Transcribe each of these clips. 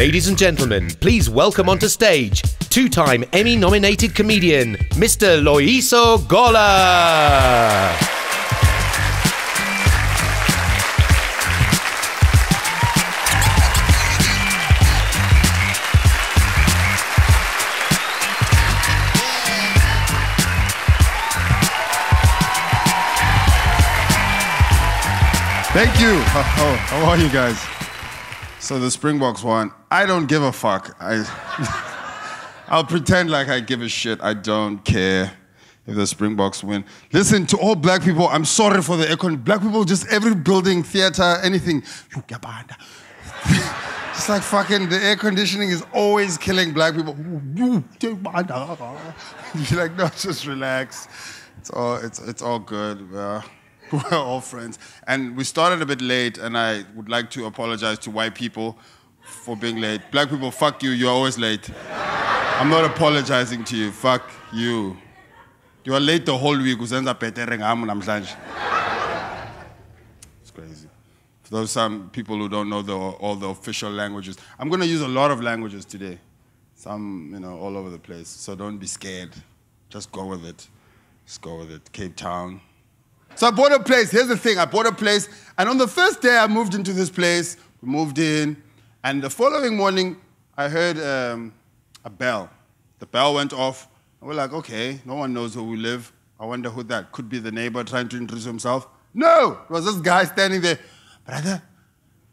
Ladies and gentlemen, please welcome onto stage two time Emmy nominated comedian, Mr. Loyiso Gola. Thank you. Oh, how are you guys? So the Springboks won. I don't give a fuck. I, I'll pretend like I give a shit. I don't care if the Springboks win. Listen to all black people. I'm sorry for the econ. Black people, just every building, theater, anything. It's like fucking the air conditioning is always killing black people. You're like, no, just relax. It's all it's it's all good. Yeah. We're all friends. And we started a bit late, and I would like to apologize to white people for being late. Black people, fuck you, you're always late. I'm not apologizing to you. Fuck you. You are late the whole week. Uzenza bhetere ngami namhlanje. It's crazy. For those some people who don't know the, all the official languages, I'm going to use a lot of languages today. Some, you know, all over the place. So don't be scared. Just go with it. Just go with it. Cape Town, so I bought a place. Here's the thing I bought a place, and on the first day I moved into this place, we moved in, and the following morning I heard um, a bell. The bell went off, and we're like, okay, no one knows where we live. I wonder who that could be the neighbor trying to introduce himself. No, it was this guy standing there. Brother,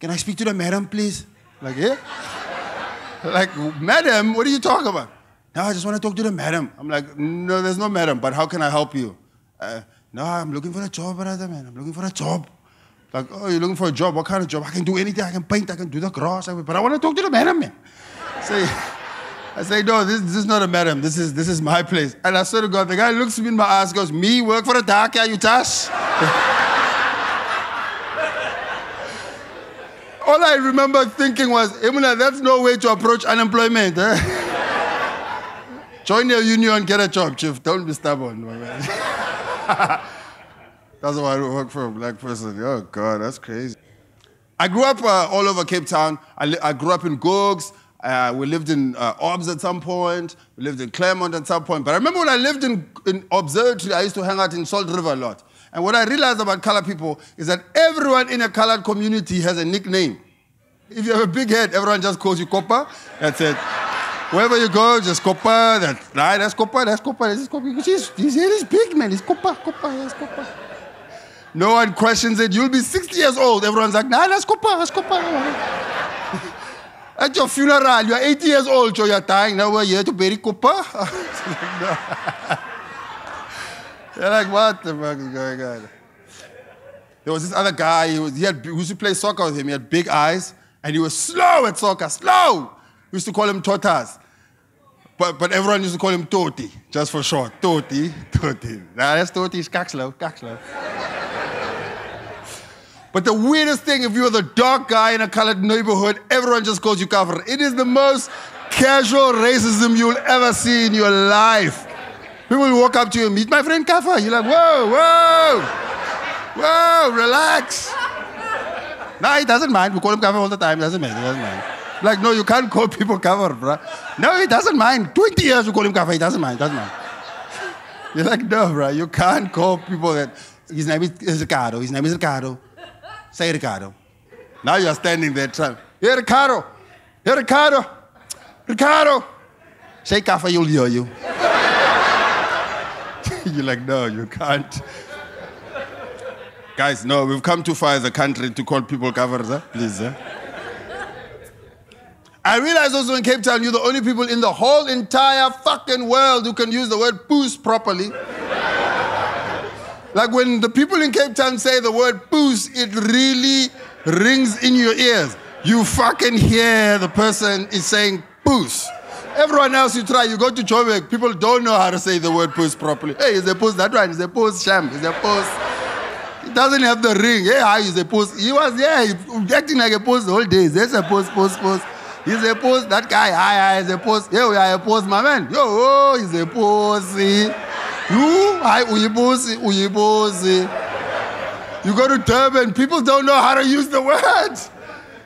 can I speak to the madam, please? Like, yeah? like, madam, what are you talking about? No, I just want to talk to the madam. I'm like, no, there's no madam, but how can I help you? Uh, no, I'm looking for a job, brother, man. I'm looking for a job. Like, oh, you're looking for a job? What kind of job? I can do anything. I can paint. I can do the grass. But I want to talk to the madam, man. Say, I say, no, this, this is not a madam. This is, this is my place. And I swear to God, the guy looks me in my eyes, goes, me work for a dark guy, you tash? All I remember thinking was, Emuna, that's no way to approach unemployment. Eh? Join your union, get a job, chief. Don't be stubborn. that's why I work for a black person. Oh, God, that's crazy. I grew up uh, all over Cape Town. I, li- I grew up in Gugs. Uh, we lived in uh, Obs at some point. We lived in Claremont at some point. But I remember when I lived in, in Observatory, I used to hang out in Salt River a lot. And what I realized about colored people is that everyone in a colored community has a nickname. If you have a big head, everyone just calls you Copper. That's it. Wherever you go, just Copper. That, right, that's Copper, that's Copper, that's Copper. He's, his head is big, man. He's Copper, Copper, that's Copper. No one questions it. You'll be 60 years old. Everyone's like, nah, that's Copper, that's Copper. At your funeral, you're 80 years old, so you're dying. Now we're here to bury Copper. You're like, what the fuck is going on? There was this other guy, he, was, he, had, he used to play soccer with him. He had big eyes, and he was slow at soccer, slow. We used to call him Totas. But, but everyone used to call him Toti, just for short. Toti, Toti. Nah, that's Toti, it's Kakslow, Kakslow. but the weirdest thing, if you're the dark guy in a colored neighborhood, everyone just calls you cover. It is the most casual racism you'll ever see in your life. People will walk up to you, meet my friend Kafa. You're like, whoa, whoa, whoa, relax. No, he doesn't mind. We call him Kafa all the time. Doesn't matter. Doesn't mind. Like, no, you can't call people cover, bro. No, he doesn't mind. 20 years you call him cover, he doesn't mind, doesn't mind. You're like, no, bro, you can't call people that. His name is Ricardo, his name is Ricardo. Say Ricardo. Now you're standing there trying, hey, Ricardo, hey, Ricardo, Ricardo. Say cover, you'll hear you. you're like, no, you can't. Guys, no, we've come too far as a country to call people covers, huh? please. Huh? I realize also in Cape Town, you're the only people in the whole entire fucking world who can use the word poos properly. like when the people in Cape Town say the word poos, it really rings in your ears. You fucking hear the person is saying poos. Everyone else you try, you go to Joburg, people don't know how to say the word poos properly. Hey, is a poos that one? Is a poos sham? Is a poos? It doesn't have the ring. Hey, how is a poos? He was, yeah, acting like a poos the whole day. There's a poos, poos, poos. He's a post. That guy, I, is a post. Yo, we are a post, my man. Yo, oh, he's a pussy. You, I, uyi pussy, pussy. You go to Durban, people don't know how to use the words.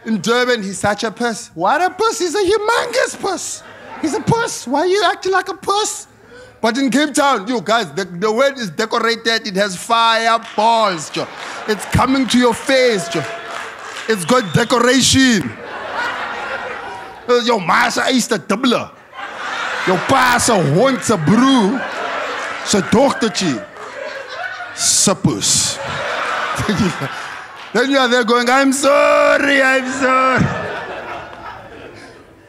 In Durban, he's such a puss. What a puss? He's a humongous puss. He's a puss. Why are you acting like a puss? But in Cape Town, you guys, the, the word is decorated. It has fireballs, Joe. It's coming to your face, Joe. It's got decoration. Eh, Your massa is the dubbler. Your pa se hond se broer se dogtertje se then you are there going, I'm sorry, I'm sorry.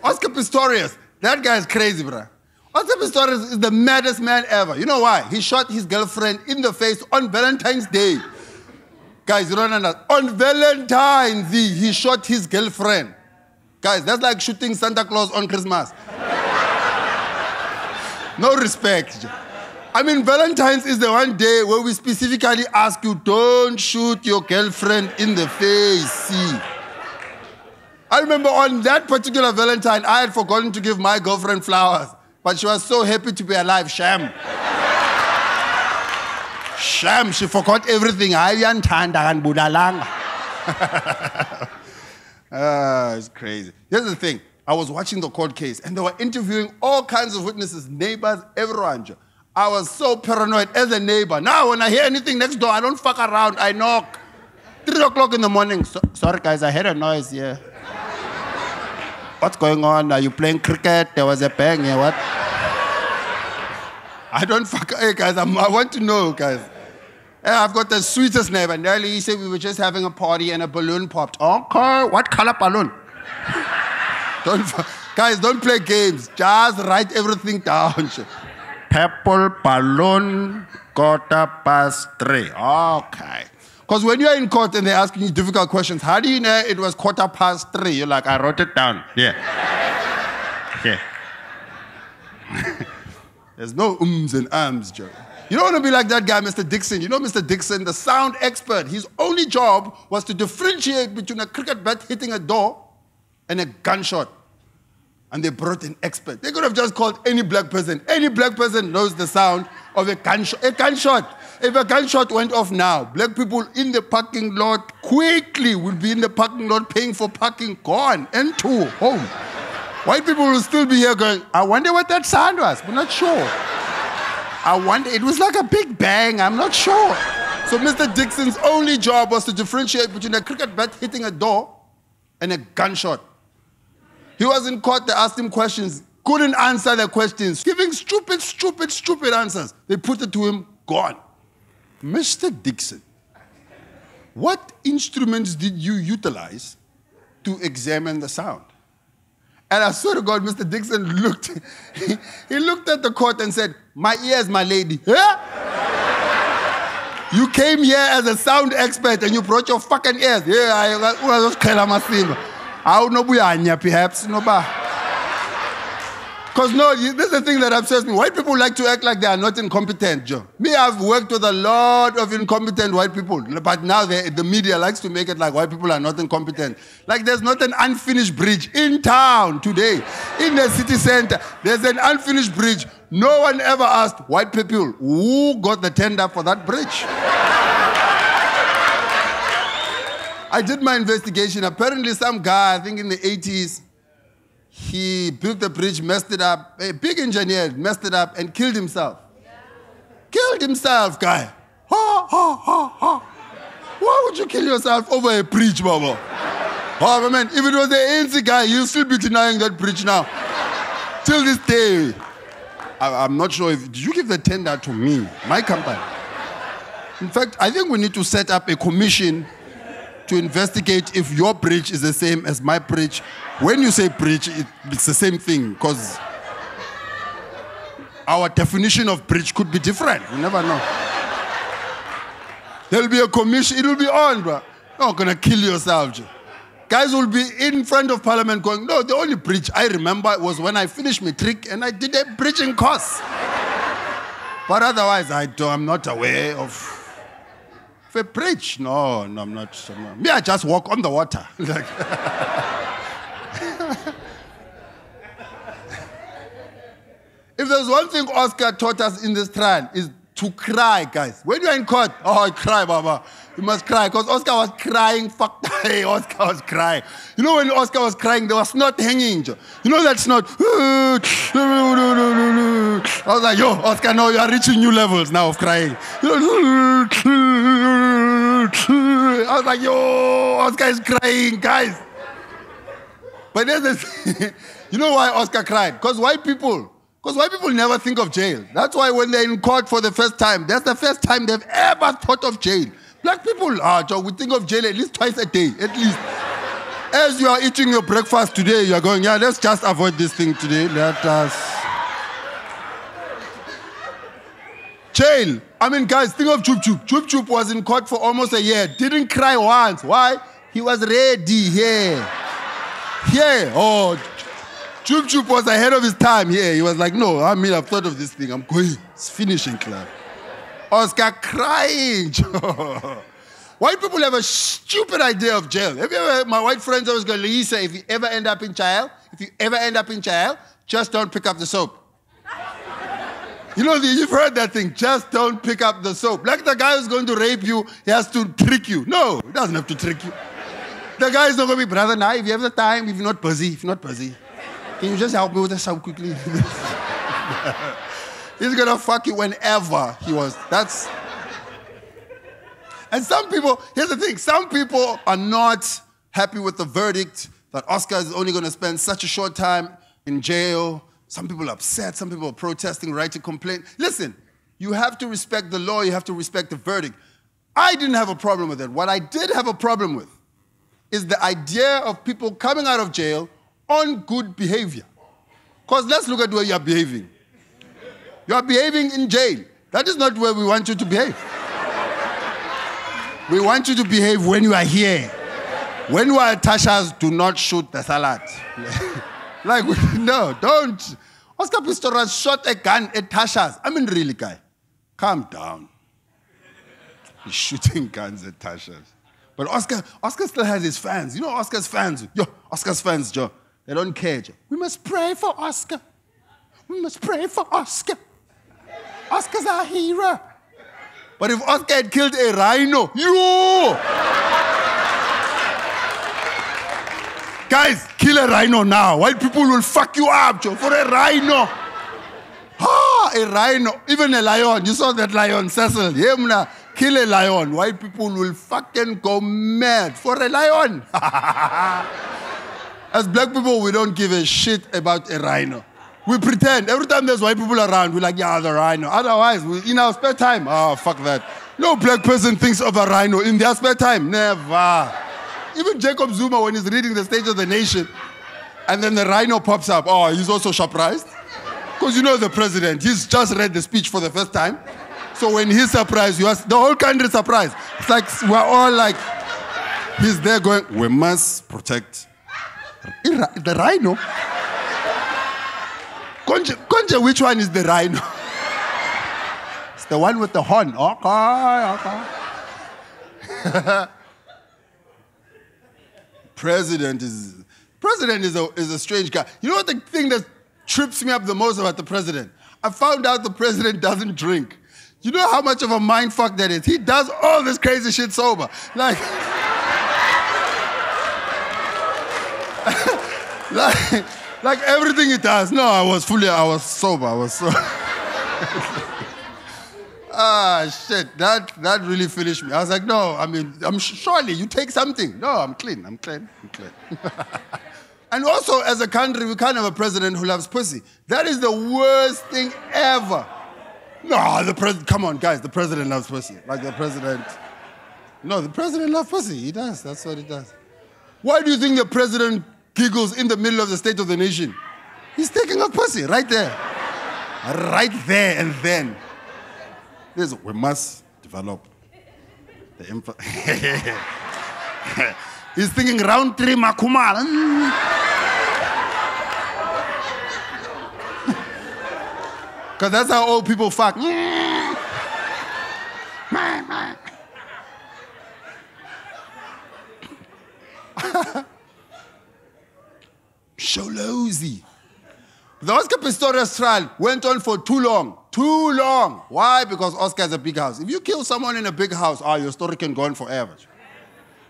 Oscar Pistorius, that guy is crazy, bro. Oscar Pistorius is the maddest man ever. You know why? He shot his girlfriend in the face on Valentine's Day. Guys, you don't understand. On Valentine's Day, he shot his girlfriend. Guys, that's like shooting Santa Claus on Christmas. no respect. I mean, Valentine's is the one day where we specifically ask you don't shoot your girlfriend in the face. See? I remember on that particular Valentine, I had forgotten to give my girlfriend flowers, but she was so happy to be alive. Sham. Sham, she forgot everything. Ah, it's crazy. Here's the thing I was watching the court case, and they were interviewing all kinds of witnesses, neighbors, everyone. I was so paranoid as a neighbor. Now, when I hear anything next door, I don't fuck around. I knock. Three o'clock in the morning. So, sorry, guys, I heard a noise here. What's going on? Are you playing cricket? There was a bang here. What? I don't fuck. Hey, guys, I'm, i want to know, guys. Hey, I've got the sweetest neighbor. Nelly, he said we were just having a party and a balloon popped. Okay, what color balloon? don't, guys, don't play games. Just write everything down purple balloon quarter past three. Okay. Because when you're in court and they're asking you difficult questions, how do you know it was quarter past three? You're like, I wrote it down. Yeah. Yeah. There's no ums and ums, Joe. You don't want to be like that guy, Mr. Dixon. You know Mr. Dixon, the sound expert. His only job was to differentiate between a cricket bat hitting a door and a gunshot and they brought an expert. They could have just called any black person. Any black person knows the sound of a gunshot. A gunshot. If a gunshot went off now, black people in the parking lot quickly will be in the parking lot paying for parking, gone, and to home. White people will still be here going, I wonder what that sound was. We're not sure. I wonder, it was like a big bang, I'm not sure. So Mr. Dixon's only job was to differentiate between a cricket bat hitting a door and a gunshot. He was in court, they asked him questions, couldn't answer the questions, giving stupid, stupid, stupid answers. They put it to him, gone. Mr. Dixon, what instruments did you utilize to examine the sound? And I swear to God, Mr. Dixon looked, he, he looked at the court and said, My ears, my lady. Huh? You came here as a sound expert and you brought your fucking ears. Yeah, I was awunobuyanya perhaps No, noba because no, this is the thing that upsets me. White people like to act like they are not incompetent, Joe. Me, I've worked with a lot of incompetent white people, but now the media likes to make it like white people are not incompetent. Like there's not an unfinished bridge in town today, in the city center. There's an unfinished bridge. No one ever asked white people who got the tender for that bridge. I did my investigation. Apparently, some guy, I think in the 80s, he built the bridge, messed it up. A big engineer messed it up and killed himself. Yeah. Killed himself, guy. Ha, ha, ha, ha. Why would you kill yourself over a bridge, Baba? Oh, man, if it was the ANC guy, he'll still be denying that bridge now. Till this day. I, am not sure if, did you give the tender to me, my company? In fact, I think we need to set up a commission to investigate if your bridge is the same as my bridge. When you say bridge, it, it's the same thing because our definition of bridge could be different. You never know. There'll be a commission, it'll be on, bro. You're not gonna kill yourself. Guys will be in front of parliament going, no, the only bridge I remember was when I finished my trick and I did a bridging course. but otherwise, I do, I'm not aware of if I preach, no, no, I'm not. Me, I just walk on the water. like, if there's one thing Oscar taught us in this trial is to cry, guys. When you're in court, oh, I cry, Baba. You must cry. Because Oscar was crying. Fuck. Hey, Oscar was crying. You know when Oscar was crying, there was not hanging. You know that's not. I was like, yo, Oscar, no, you are reaching new levels now of crying. I was like, yo, Oscar is crying, guys. But there's this. you know why Oscar cried? Because white people because white people never think of jail. That's why when they're in court for the first time, that's the first time they've ever thought of jail. Black people, ah, Joe, we think of jail at least twice a day, at least. As you are eating your breakfast today, you're going, yeah, let's just avoid this thing today. Let us. Jail. I mean, guys, think of Chup Chup. Chup Chup was in court for almost a year. Didn't cry once. Why? He was ready. Yeah. Yeah. Oh, Chup Chup was ahead of his time here. He was like, no, I mean, I've thought of this thing. I'm going. It's finishing, club. Oscar crying. white people have a stupid idea of jail. Have you ever, my white friends always go, Lisa, if you ever end up in jail, if you ever end up in jail, just don't pick up the soap. you know, you've heard that thing. Just don't pick up the soap. Like the guy who's going to rape you, he has to trick you. No, he doesn't have to trick you. The guy is not going to be, brother, now, if you have the time, if you're not busy, if you're not busy. Can you just help me with the sound quickly? He's gonna fuck you whenever he wants. That's. And some people, here's the thing some people are not happy with the verdict that Oscar is only gonna spend such a short time in jail. Some people are upset, some people are protesting, right to complain. Listen, you have to respect the law, you have to respect the verdict. I didn't have a problem with it. What I did have a problem with is the idea of people coming out of jail on good behavior. Because let's look at where you are behaving. You are behaving in jail. That is not where we want you to behave. we want you to behave when you are here. When you are at Tasha's, do not shoot the salad. like, no, don't. Oscar Pistorius shot a gun at Tasha's. I mean, really, guy, calm down. He's shooting guns at Tasha's. But Oscar, Oscar still has his fans. You know Oscar's fans. Yo, Oscar's fans, Joe. They don't care. We must pray for Oscar. We must pray for Oscar. Oscar's our hero. But if Oscar had killed a rhino, you! Guys, kill a rhino now. White people will fuck you up, Joe, for a rhino. Ah, a rhino. Even a lion. You saw that lion, Cecil. Yeah, kill a lion. White people will fucking go mad for a lion. As black people, we don't give a shit about a rhino. We pretend. Every time there's white people around, we're like, yeah, the rhino. Otherwise, we, in our spare time, oh, fuck that. No black person thinks of a rhino in their spare time. Never. Even Jacob Zuma, when he's reading the State of the Nation, and then the rhino pops up, oh, he's also surprised. Because you know the president, he's just read the speech for the first time. So when he's surprised, you ask, the whole country surprised. It's like we're all like, he's there going, we must protect the rhino? Konje, Konje, which one is the rhino? it's the one with the horn. Okay, okay. president is president is a, is a strange guy. You know what the thing that trips me up the most about the president? I found out the president doesn't drink. You know how much of a mind fuck that is? He does all this crazy shit sober. Like like, like everything he does. No, I was fully, I was sober. I was so. ah, shit. That, that really finished me. I was like, no, I mean, I'm surely you take something. No, I'm clean. I'm clean. I'm clean. and also, as a country, we can't have a president who loves pussy. That is the worst thing ever. No, the president, come on, guys, the president loves pussy. Like the president. No, the president loves pussy. He does. That's what he does. Why do you think the president giggles in the middle of the State of the Nation? He's taking a pussy right there. Right there and then. We must develop the info. He's thinking round three Makumal. Because that's how old people fuck. The Oscar Pistorius trial went on for too long. Too long. Why? Because Oscar has a big house. If you kill someone in a big house, oh, your story can go on forever.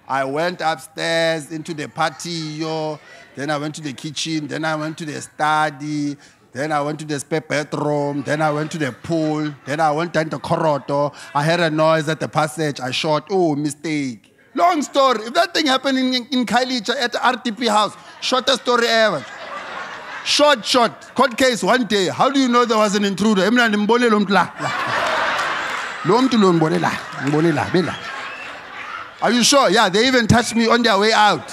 I went upstairs into the patio, then I went to the kitchen, then I went to the study, then I went to the spare bedroom, then I went to the pool, then I went down to corridor. I heard a noise at the passage. I shot, oh, mistake. Long story. If that thing happened in, in Khayelitsha at the RDP house, shortest story ever. Short, short. Court case one day. How do you know there was an intruder? La. La. Are you sure? Yeah, they even touched me on their way out.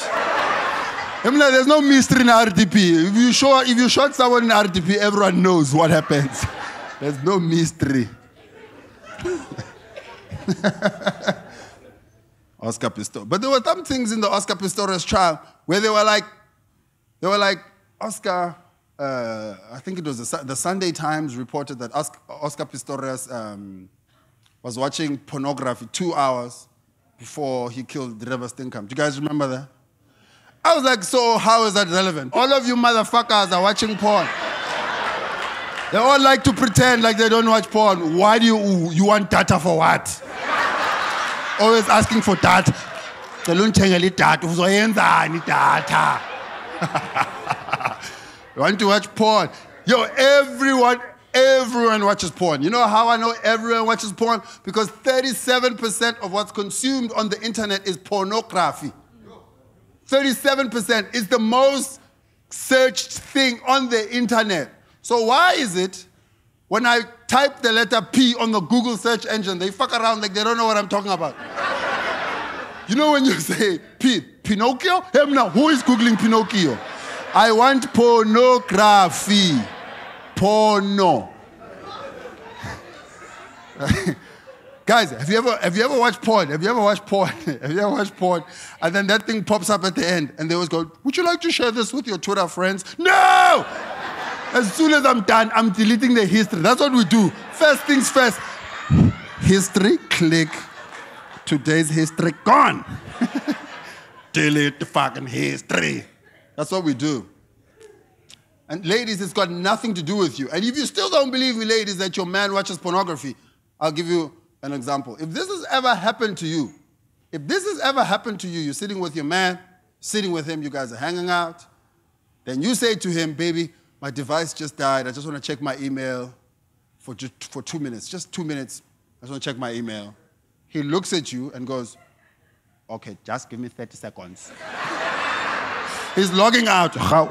There's no mystery in RDP. If you show, if you shot someone in RDP, everyone knows what happens. There's no mystery. Oscar Pistorius. But there were some things in the Oscar Pistorius trial where they were like, they were like, Oscar, uh, I think it was the, the, Sunday Times reported that Oscar, Pistorius um, was watching pornography two hours before he killed Reeva Steenkamp. Do you guys remember that? I was like, so how is that relevant? All of you motherfuckers are watching porn. They all like to pretend like they don't watch porn. Why do you, you want data for what? Always asking for data. data. You want to watch porn? Yo, everyone, everyone watches porn. You know how I know everyone watches porn? Because 37% of what's consumed on the internet is pornography. 37% is the most searched thing on the internet. So why is it when I type the letter P on the Google search engine, they fuck around like they don't know what I'm talking about? you know when you say P, Pinocchio? Hey, now, who is Googling Pinocchio? I want pornography. Porno. Guys, have you ever have you ever watched porn? Have you ever watched porn? have you ever watched porn? And then that thing pops up at the end, and they always go, "Would you like to share this with your Twitter friends?" No. As soon as I'm done, I'm deleting the history. That's what we do. First things first. History, click. Today's history gone. Delete the fucking history. That's what we do. And ladies, it's got nothing to do with you. And if you still don't believe me, ladies, that your man watches pornography, I'll give you an example. If this has ever happened to you, if this has ever happened to you, you're sitting with your man, sitting with him, you guys are hanging out, then you say to him, baby, my device just died. I just want to check my email for, just, for two minutes, just two minutes. I just want to check my email. He looks at you and goes, okay, just give me 30 seconds. He's logging out. Because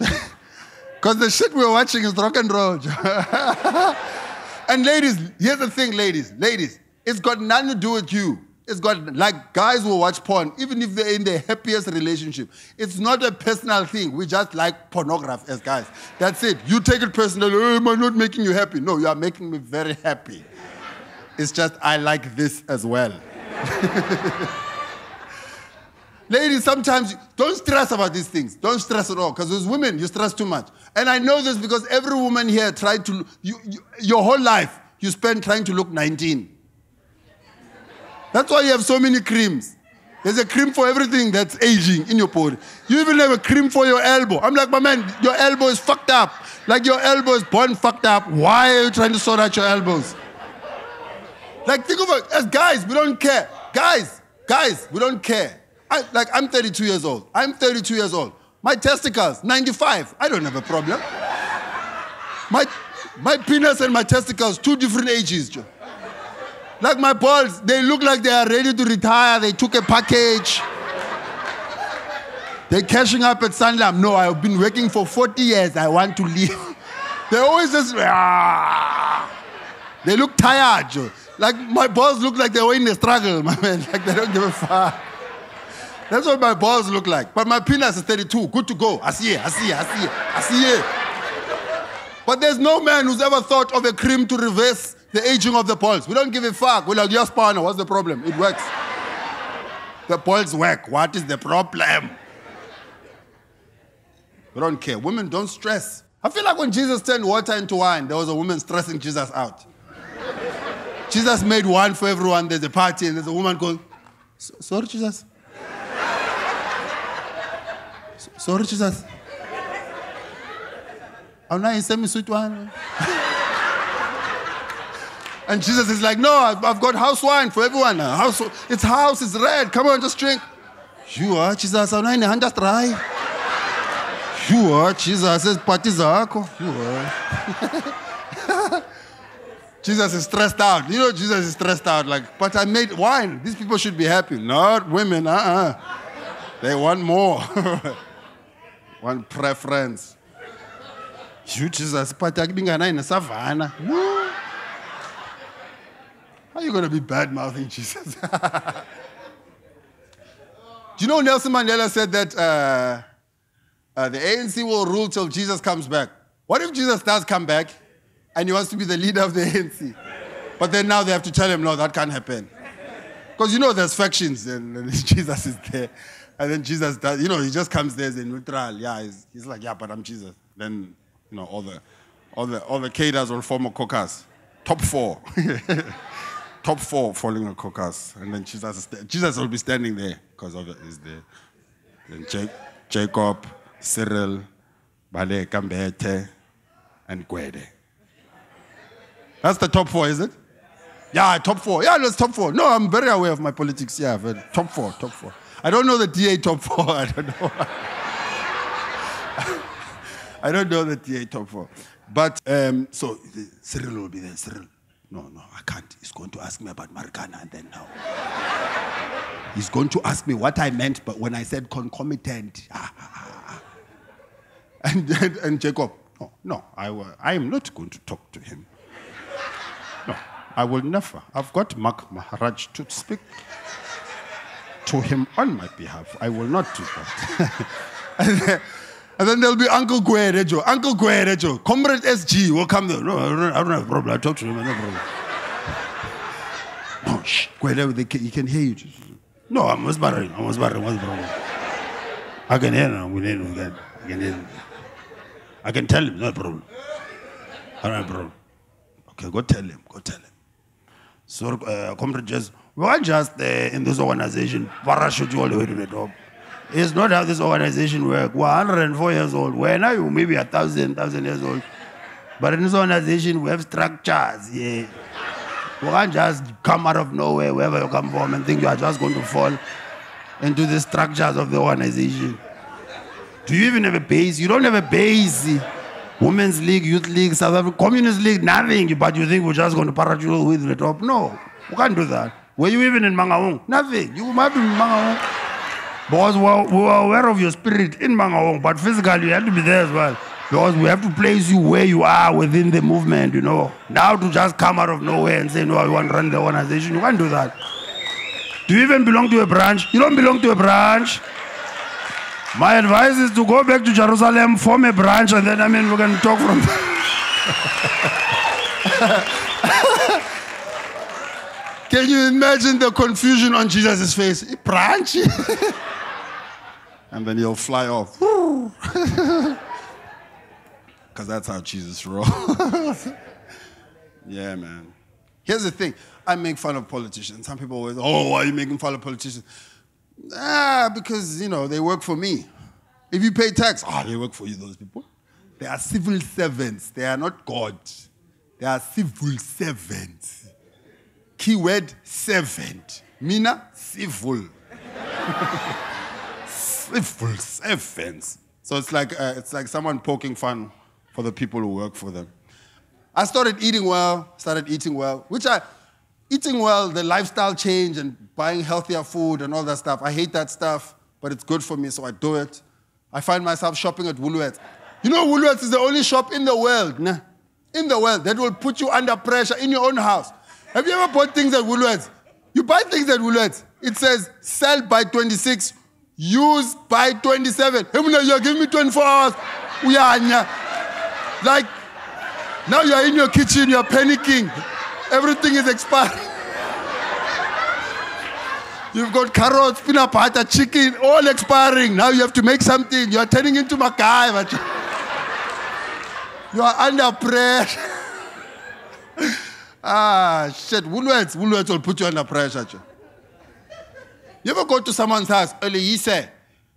the shit we're watching is rock and roll. and ladies, here's the thing, ladies, ladies, it's got nothing to do with you. It's got like guys will watch porn, even if they're in the happiest relationship. It's not a personal thing. We just like pornography as guys. That's it. You take it personally. Oh, am I not making you happy? No, you are making me very happy. It's just I like this as well. Ladies, sometimes don't stress about these things. Don't stress at all. Because as women, you stress too much. And I know this because every woman here tried to, you, you, your whole life, you spend trying to look 19. That's why you have so many creams. There's a cream for everything that's aging in your body. You even have a cream for your elbow. I'm like, my man, your elbow is fucked up. Like your elbow is born fucked up. Why are you trying to sort out your elbows? Like, think of it as guys, we don't care. Guys, guys, we don't care. I, like, I'm 32 years old. I'm 32 years old. My testicles, 95. I don't have a problem. My, my penis and my testicles, two different ages. Like my balls, they look like they are ready to retire. They took a package. They're cashing up at Sanlam. No, I've been working for 40 years. I want to leave. They always just, ah. They look tired. Like my balls look like they were in a struggle, my man. Like they don't give a fuck. That's what my balls look like. But my penis is 32. Good to go. I see it. I see it. I see it. I see it. But there's no man who's ever thought of a cream to reverse the aging of the balls. We don't give a fuck. We're like, yes, partner, what's the problem? It works. The balls work. What is the problem? We don't care. Women don't stress. I feel like when Jesus turned water into wine, there was a woman stressing Jesus out. Jesus made one for everyone. There's a party, and there's a woman going, Sorry, Jesus. Sorry, Jesus. awunayo semi sweet one. and Jesus is like, no, I've, I've got house wine for everyone. House, it's house, it's red. Come on, just drink. You are Jesus, awunayo nehanda dry. You are Jesus, izipati zakho. You are. Jesus is stressed out. You know, Jesus is stressed out. Like, but I made wine. These people should be happy. Not women. Uh-uh. They want more. One preference. You Jesus, but I in a savannah. How are you going to be bad mouthing Jesus? Do you know Nelson Mandela said that uh, uh, the ANC will rule till Jesus comes back? What if Jesus does come back and he wants to be the leader of the ANC? But then now they have to tell him, no, that can't happen. Because you know there's factions and, and Jesus is there. And then Jesus does, you know, he just comes there as a neutral. Yeah, he's, he's like, yeah, but I'm Jesus. Then, you know, all the, all the, all the cadres will form a caucus. Top four. Top four following a caucus. And then Jesus. Jesus will be standing there because of it is there. Then Jacob, Cyril, Baleka Mbete, and Gwede. That's the top four, is it? Yeah, top four. Yeah, that's top four. No, I'm very aware of my politics. Yeah, but top four, top four. I don't know the DA top four. I don't know. I don't know the DA top four. But um, so Cyril will be there. Cyril. No, no, I can't. He's going to ask me about Marikana and then now. He's going to ask me what I meant, but when I said concomitant. And, and, and Jacob, no, no, I, I am not going to talk to him. No, I will never. I've got Mac Maharaj to speak to him on my behalf. I will not do that. and, then, and, then, there'll be Uncle Guerejo. Uncle Guerejo. Comrade SG will come there. No, I don't, have a problem. I talk to him. No problem. No, shh. Guerejo, he can hear you. No, I'm whispering. I'm whispering. What's the problem? I can hear him. We need to I can hear him. I can tell him. No problem. I don't have a problem. Okay, go tell him. Go tell him. So, uh, Comrade Jess, we are just uh, in this organization, parachute you all the way to the top. It's not how this organization works. We're 104 years old. We're now you maybe a thousand, thousand years old. But in this organization, we have structures. Yeah. We can't just come out of nowhere, wherever you come from, and think you are just going to fall into the structures of the organization. Do you even have a base? You don't have a base. Women's League, Youth League, South African Communist League, nothing. But you think we're just going to parachute with the top? No, we can't do that. Were you even in Mangaung? Nothing. You might be in Mangaung. Because we were, we were aware of your spirit in Mangaung, but physically you had to be there as well. Because we have to place you where you are within the movement, you know. Now to just come out of nowhere and say, no, I want to run the organization, you can't do that. Do you even belong to a branch? You don't belong to a branch. My advice is to go back to Jerusalem, form a branch, and then I mean we can talk from there. Can you imagine the confusion on Jesus' face? Branch? and then he'll fly off. Because that's how Jesus rolls. yeah, man. Here's the thing I make fun of politicians. Some people always, oh, why are you making fun of politicians? Ah, because, you know, they work for me. If you pay tax, ah, oh, they work for you, those people. They are civil servants. They are not God. They are civil servants. Keyword servant. Mina, civil. civil servants. So it's like, uh, it's like someone poking fun for the people who work for them. I started eating well, started eating well, which I, eating well, the lifestyle change and buying healthier food and all that stuff. I hate that stuff, but it's good for me, so I do it. I find myself shopping at Woolworths. You know, Woolworths is the only shop in the world, nah, in the world that will put you under pressure in your own house. Have you ever bought things at Woolworths? You buy things at Woolworths. It says sell by 26, use by 27. Hey, you're giving me 24 hours. We are like now you're in your kitchen, you're panicking. Everything is expired. You've got carrots, peanut butter, chicken, all expiring. Now you have to make something. You're turning into MacGyver. You are under pressure. Ah, shit. Woolworths, Woolworths will put you under pressure. You ever go to someone's house, Liyise,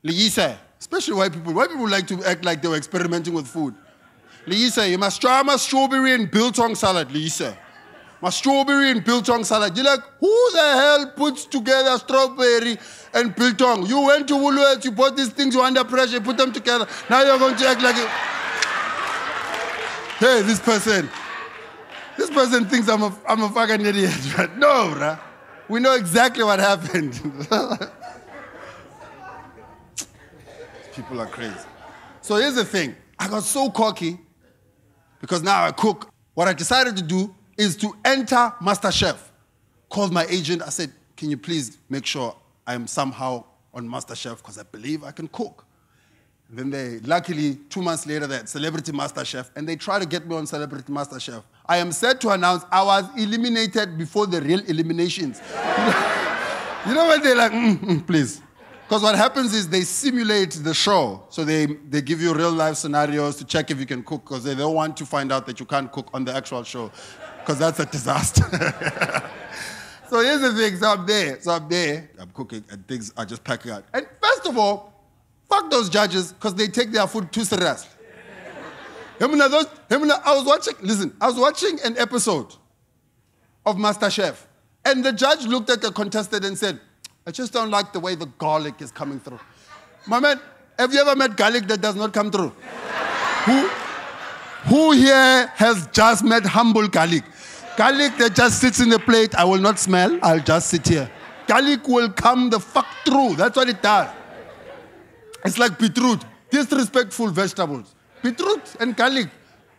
Liyise, especially white people. White people like to act like they were experimenting with food. Lisa, you must try my strawberry and biltong salad, Lisa. My strawberry and biltong salad. You're like, who the hell puts together strawberry and biltong? You went to Woolworths, you bought these things, you're under pressure, you put them together. Now you're going to act like, hey, this person, this person thinks I'm a, I'm a fucking idiot. No, bruh. We know exactly what happened. People are crazy. So here's the thing. I got so cocky because now I cook. What I decided to do is to enter MasterChef. Called my agent. I said, can you please make sure I'm somehow on MasterChef because I believe I can cook. And then they, luckily, two months later, they had Celebrity MasterChef, and they tried to get me on Celebrity MasterChef. I am sad to announce I was eliminated before the real eliminations. you know when they're like, mm, mm, please. Because what happens is they simulate the show. So they, they give you real life scenarios to check if you can cook, because they don't want to find out that you can't cook on the actual show, because that's a disaster. so here's the thing so I'm there. So I'm there. I'm cooking, and things are just packing out. And first of all, fuck those judges, because they take their food too seriously. I was watching, listen, I was watching an episode of MasterChef, and the judge looked at the contestant and said, I just don't like the way the garlic is coming through. My man, have you ever met garlic that does not come through? who, who here has just met humble garlic? Garlic that just sits in the plate, I will not smell, I'll just sit here. Garlic will come the fuck through. That's what it does. It's like beetroot, disrespectful vegetables. Beetroot and garlic.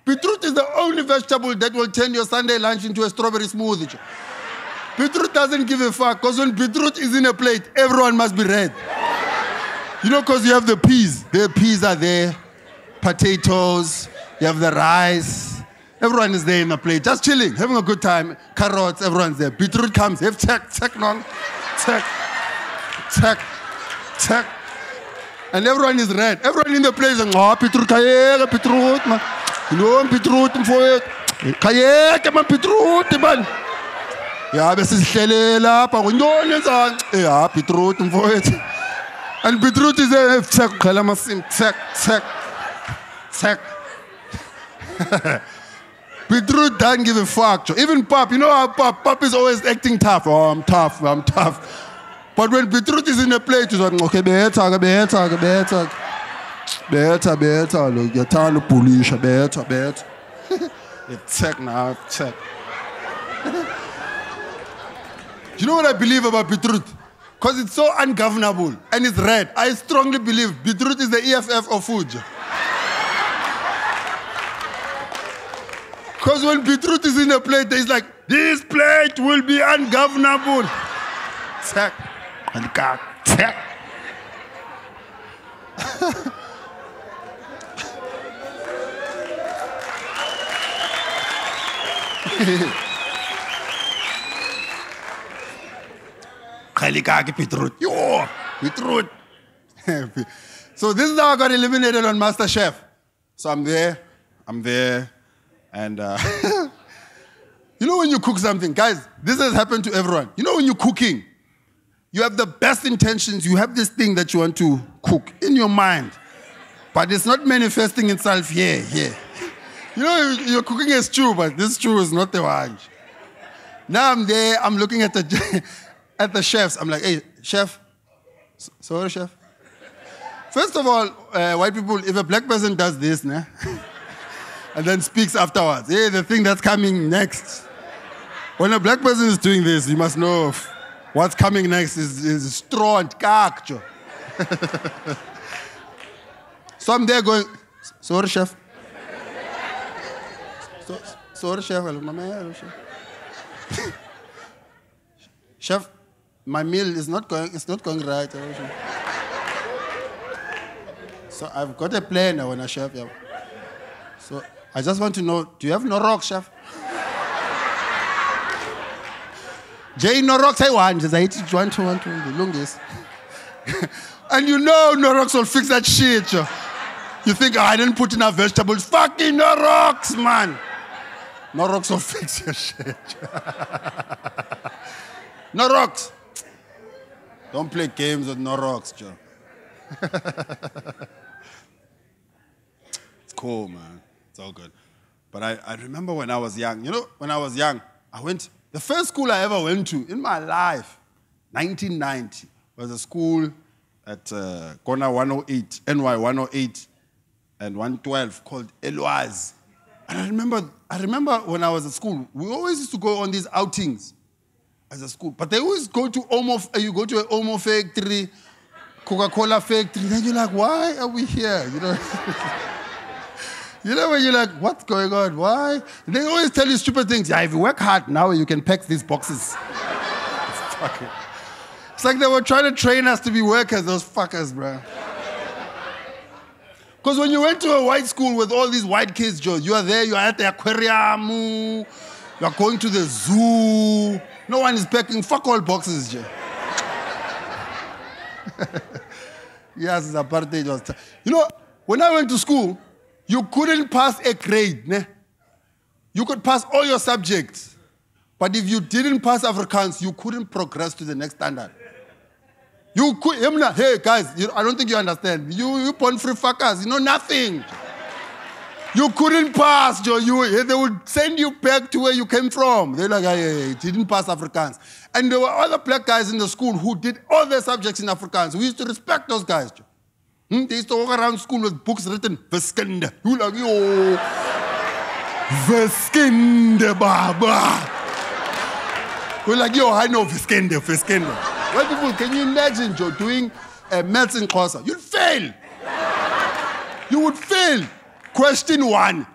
Beetroot is the only vegetable that will turn your Sunday lunch into a strawberry smoothie. Beetroot doesn't give a fuck because when beetroot is in a plate, everyone must be red. You know, because you have the peas. The peas are there, potatoes, you have the rice. Everyone is there in the plate, just chilling, having a good time. Carrots, everyone's there. Beetroot comes, have check, check, long, check, check, check. And everyone is red. Everyone in the place is oh, beetroot, kayeke, beetroot, man. You know, beetroot, mfowethu. Kayeke, man, beetroot, man. Ya bese sihlele lapha ngintoni yenzani? Eh, beetroot mfowethu. And beetroot is a check, qhala amasim, check, check, check. Beetroot doesn't give a fuck. Even Pop, you know how Pop, Pop is always acting tough. Oh, I'm tough, I'm tough. But when Beetroot is in a plate, he's like, okay, better, better, better. Better, better. Look, you're trying to polish, better, better. check now, check. Do you know what I believe about beetroot? Because it's so ungovernable and it's red. I strongly believe beetroot is the EFF of food. Because when beetroot is in a plate, it's like, this plate will be ungovernable. Check. And. Yo, beetroot. so this is how I got eliminated on MasterChef. So I'm there, I'm there, and uh, you know when you cook something, guys, this has happened to everyone. You know when you're cooking, you have the best intentions, you have this thing that you want to cook in your mind, but it's not manifesting itself here, here. You know, you're cooking a stew, but this stew is not the one. Now I'm there, I'm looking at the at the chefs. I'm like, hey, chef. Sorry, chef. First of all, uh, white people, if a black person does this, nah, and then speaks afterwards, hey, the thing that's coming next. When a black person is doing this, you must know what's coming next is, is straw and kak. so I'm there going, sorry, chef. So, sorry, chef. chef. chef, my meal is not going, it's not going right. So I've got a plan now when I chef. Yeah. I just want to know, do you have Knorrox, chef? Jay Knorrox I want, just I one to one the longest. and you know Knorrox will fix that shit. Yo. You think oh, I didn't put enough vegetables? Fucking Knorrox, man. Knorrox will fix your shit. Knorrox. Don't play games with Knorrox, Joe. it's cool, man. It's all good. But I, I remember when I was young, you know, when I was young, I went, the first school I ever went to in my life, 1990, was a school at uh, corner 108, NY 108 and 112 called Eloise. And I remember, I remember when I was at school, we always used to go on these outings as a school. But they always go to Omo, you go to a Omo factory, Coca-Cola factory, then you're like, why are we here? You know? you know when you're like, what's going on? Why? They always tell you stupid things. Yeah, if you work hard now, you can pack these boxes. it's, fucking, it's like they were trying to train us to be workers, those fuckers, bro. Because when you went to a white school with all these white kids, Joe, you are there, you are at the aquarium, you are going to the zoo. No one is packing fuck all boxes, Joe. yes, apartheid you know, when I went to school, you couldn't pass a grade. Ne? You could pass all your subjects. But if you didn't pass Afrikaans, you couldn't progress to the next standard. You could, hey guys, you, I don't think you understand. You, you porn free fuckers, you know nothing. You couldn't pass, Joe. You, they would send you back to where you came from. They're like, hey, hey, didn't pass Afrikaans. And there were other black guys in the school who did all their subjects in Afrikaans. We used to respect those guys. Joe. Hmm? They used to walk around school with books written, Wiskunde. You like, yo, Wiskunde, baba. We're like, yo, I know Wiskunde, Wiskunde. White people, can you imagine, Joe, doing a in Xhosa? You'd fail. You would fail. Question one.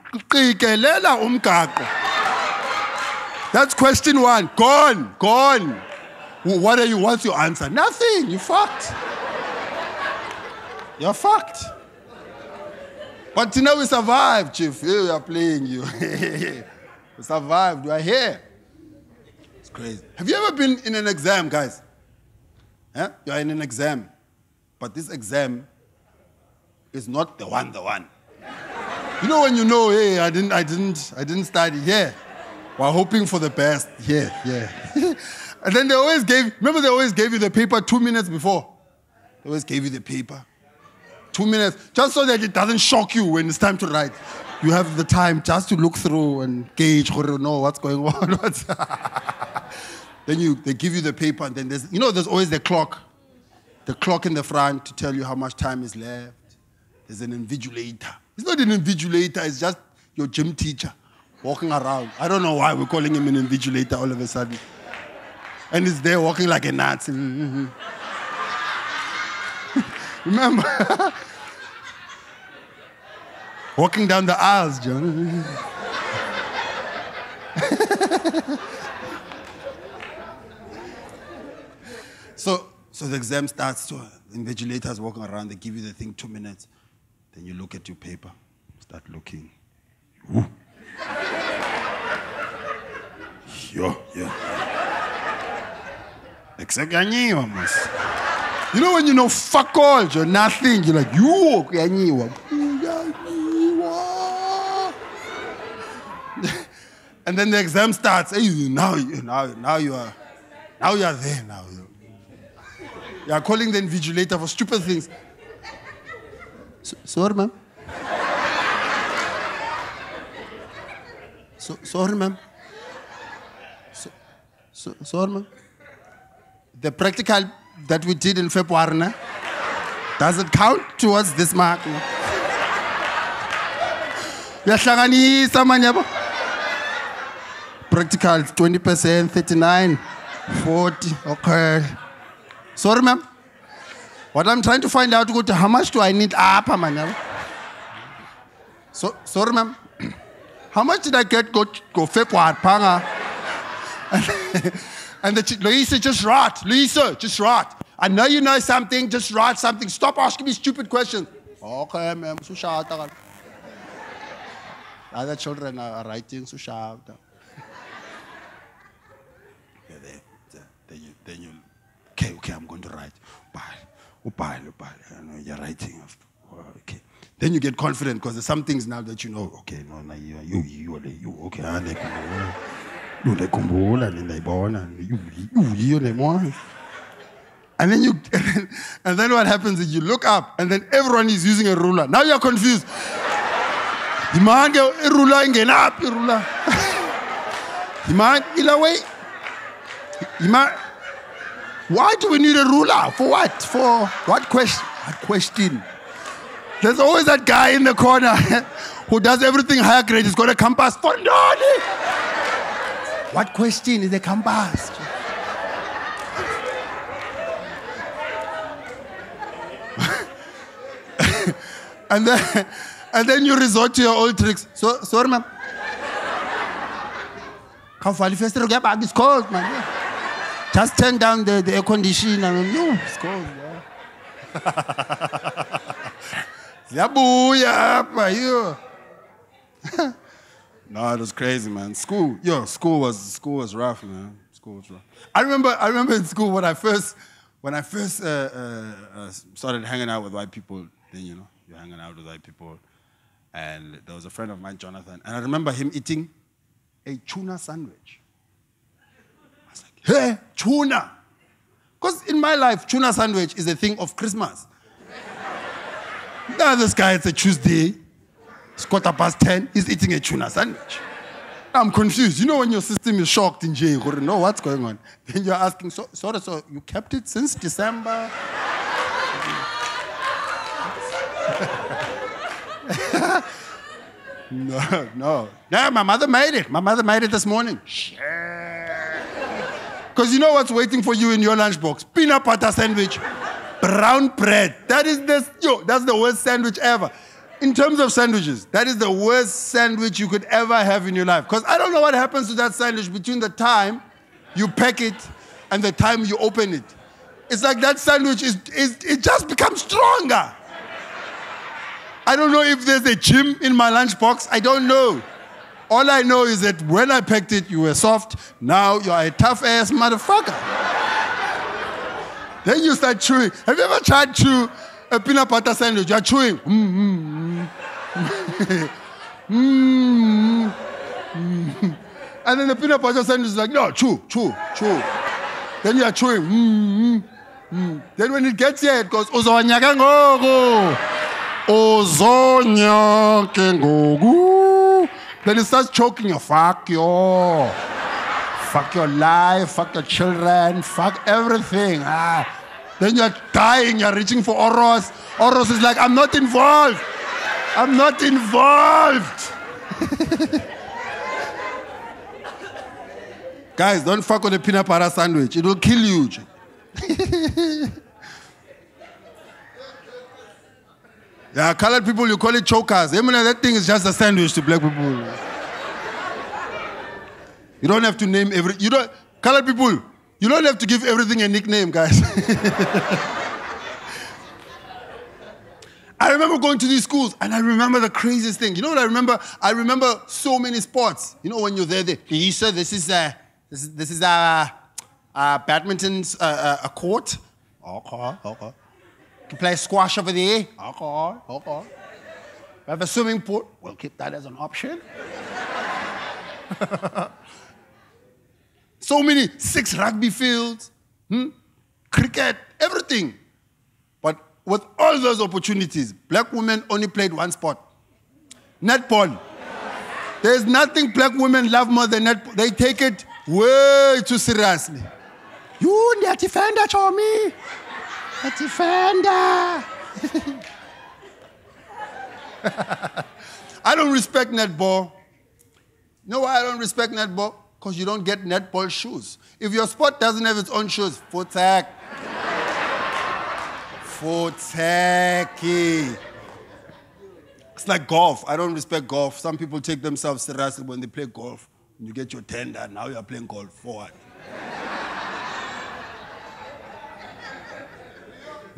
That's question one. Gone, gone. What are you? What's your answer? Nothing. You fucked. You're fucked. But you know we survived, Chief. Here we are playing you. we survived. We are here. It's crazy. Have you ever been in an exam, guys? Yeah? You are in an exam. But this exam is not the one, the one. You know when you know, hey, I didn't, I didn't, I didn't study. Yeah, while hoping for the best. Yeah, yeah. and then they always gave. Remember, they always gave you the paper two minutes before. They always gave you the paper, two minutes, just so that it doesn't shock you when it's time to write. You have the time just to look through and gauge, know what's going on. then you, they give you the paper, and then there's, you know, there's always the clock, the clock in the front to tell you how much time is left. There's an invigilator. It's not an invigilator, it's just your gym teacher walking around. I don't know why we're calling him an invigilator all of a sudden. And he's there walking like a Nazi. Remember? walking down the aisles, John. so, so the exam starts. So invigilator's walking around. They give you the thing two minutes. Then you look at your paper, start looking. Ooh. Yeah. Mas. You know when you know fuck all, you're nothing, you're like, you kuyanyiwa. And then the exam starts. Hey, now, now, now you are, now you are there. Now you are calling the invigilator for stupid things. Sorry, ma'am. So, sorry, ma'am. So, so, sorry, ma'am. The practical that we did in February, does it count towards this mark? manyabo practical 20% 39 40 okay sorry ma'am what I'm trying to find out, go to how much do I need up, man? So, sorry, ma'am. How much did I get? Go, go February, panga. And the Lisa, just write. Lisa, just write. I know you know something, just write something. Stop asking me stupid questions. Okay, ma'am. So shout Other children are writing, so shout. then, then, you, then you, okay, okay, I'm going to write. Ubhale ubhale oh, you're writing. Okay. Then you get confident because there's some things now that you know okay no na you you you you okay ah, you nindayibona you you le mwa and then you and then, and then what happens is you look up and then everyone is using a ruler. Now you're confused. Yimani ke irula ingenaphi irula. Yimani ilawe. Yimani Why do we need a ruler? For what? For what question? What question? There's always that guy in the corner who does everything higher grade. He's got a compass. For Ndoni. What question is a compass? and then and then you resort to your old tricks. So sorry, ma'am. Come for the first. It's cold, man. Just turn down the, the air conditioner. And, no, it's cold. Yeah. You. no, it was crazy, man. School, yo, school was school was rough, man. School was rough. I remember, I remember in school when I first, when I first uh, uh, uh, started hanging out with white people. Then you know, you're hanging out with white people, and there was a friend of mine, Jonathan, and I remember him eating a tuna sandwich. Hey, tuna. Because in my life, tuna sandwich is a thing of Christmas. now this guy, it's a Tuesday. It's quarter past 10. He's eating a tuna sandwich. I'm confused. You know when your system is shocked in jail, you know what's going on. Then you're asking, so, sorry, so you kept it since December? no, no. No, my mother made it. My mother made it this morning. Because you know what's waiting for you in your lunchbox? Peanut butter sandwich, brown bread. That is the, yo, that's the worst sandwich ever. In terms of sandwiches, that is the worst sandwich you could ever have in your life. Because I don't know what happens to that sandwich between the time you pack it and the time you open it. It's like that sandwich is, is it just becomes stronger. I don't know if there's a gym in my lunchbox. I don't know. All I know is that when I packed it, you were soft. Now you're a tough ass motherfucker. then you start chewing. Have you ever tried to chew a peanut butter sandwich? You're chewing. Mm, mm, mm. mm, mm. And then the peanut butter sandwich is like, no, chew, chew, chew. Then you're chewing. Mm, mm. Then when it gets here, it goes, uzonyaka ngoku. Uzonyaka ngoku. Then it starts choking you. Fuck you. Fuck your life, fuck your children, fuck everything. Ah. Then you're dying, you're reaching for Oros. Oros is like, I'm not involved. I'm not involved. Guys, don't fuck with the peanut butter sandwich. It will kill you. yeah, colored people, you call it chokers. I mean, that thing is just a sandwich to black people. You don't have to name every. You don't. Colored people, you don't have to give everything a nickname, guys. I remember going to these schools and I remember the craziest thing. You know what I remember? I remember so many sports. You know, when you're there, they, you said this is a, this is, this is a, a badminton's a, a court. Okay, okay. You play squash over there. Okay, okay. We have a swimming pool. We'll keep that as an option. so many, six rugby fields, hmm? cricket, everything. But with all those opportunities, black women only played one sport netball. There's nothing black women love more than netball. They take it way too seriously. You, the defender, The defender. I don't respect netball. You know why I don't respect netball? Because you don't get netball shoes. If your sport doesn't have its own shoes, footek. Futeki. It's like golf. I don't respect golf. Some people take themselves seriously when they play golf. You get your tender, now you're playing golf. Forward.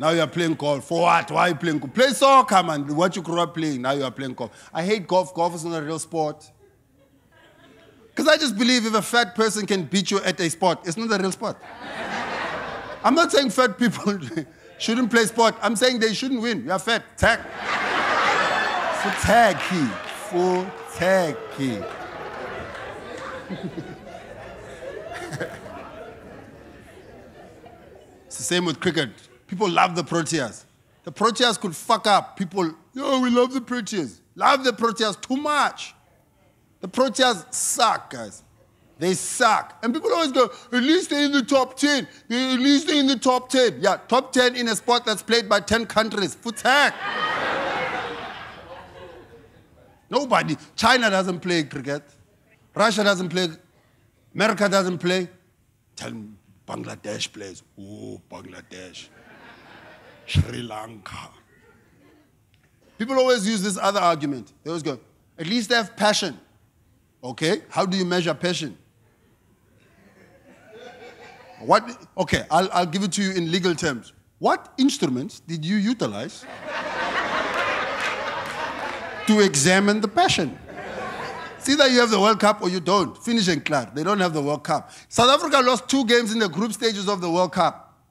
Now you're playing golf. For what? Why are you playing golf? Play soccer, man. What you grew up playing, now you're playing golf. I hate golf. Golf is not a real sport. Because I just believe if a fat person can beat you at a sport, it's not a real sport. I'm not saying fat people shouldn't play sport. I'm saying they shouldn't win. You are fat. Tag. For tag key. For tag key. it's the same with cricket. People love the Proteas. The Proteas could fuck up. People, yo, we love the Proteas. Love the Proteas too much. The Proteas suck, guys. They suck. And people always go, at least they're in the top 10. At least they're in the top 10. Yeah, top 10 in a sport that's played by 10 countries. Futak. Nobody. China doesn't play cricket. Russia doesn't play. America doesn't play. Tell me, Bangladesh plays. Oh, Bangladesh. Sri Lanka. People always use this other argument. They always go, at least they have passion. Okay, how do you measure passion? What, okay, I'll, I'll give it to you in legal terms. What instruments did you utilize to examine the passion? It's either you have the World Cup or you don't. Finish and clear. They don't have the World Cup. South Africa lost two games in the group stages of the World Cup.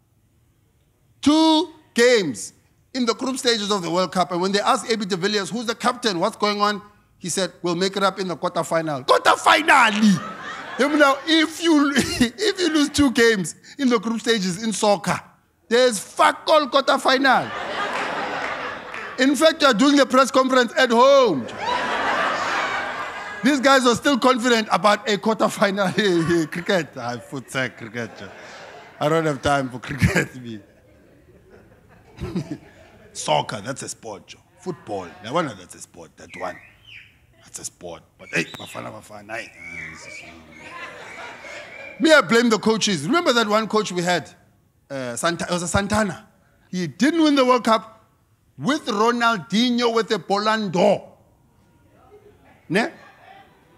Two games in the group stages of the World Cup. And when they asked AB de Villiers, who's the captain, what's going on? He said, we'll make it up in the quarterfinal. Quarterfinal! now, if you, if you lose two games in the group stages in soccer, there's fuck all quarterfinal. In fact, you're doing the press conference at home. These guys are still confident about a quarterfinal cricket. Ah, I footsack cricket. I don't have time for cricket. Me. Soccer, that's a sport, Joe. Football, that one, that's a sport. That one, that's a sport. But hey, Bafana Bafana. Me, I blame the coaches. Remember that one coach we had? Uh, Santa, it was a Santana. He didn't win the World Cup with Ronaldinho with a Bolando. Ne?